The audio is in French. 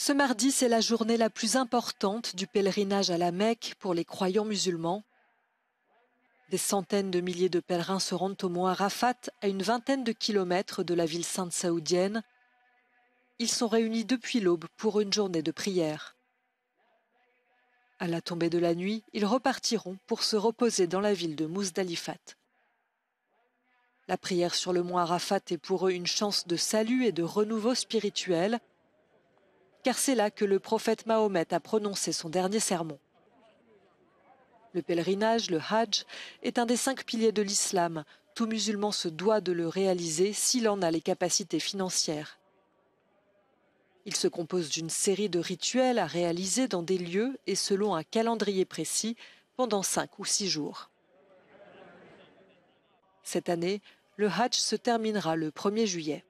Ce mardi, c'est la journée la plus importante du pèlerinage à la Mecque pour les croyants musulmans. Des centaines de milliers de pèlerins se rendent au mont Arafat, à une vingtaine de kilomètres de la ville sainte saoudienne. Ils sont réunis depuis l'aube pour une journée de prière. À la tombée de la nuit, ils repartiront pour se reposer dans la ville de Mousdalifat. La prière sur le mont Arafat est pour eux une chance de salut et de renouveau spirituel car c'est là que le prophète Mahomet a prononcé son dernier sermon. Le pèlerinage, le Hajj, est un des cinq piliers de l'islam. Tout musulman se doit de le réaliser s'il en a les capacités financières. Il se compose d'une série de rituels à réaliser dans des lieux et selon un calendrier précis pendant cinq ou six jours. Cette année, le Hajj se terminera le 1er juillet.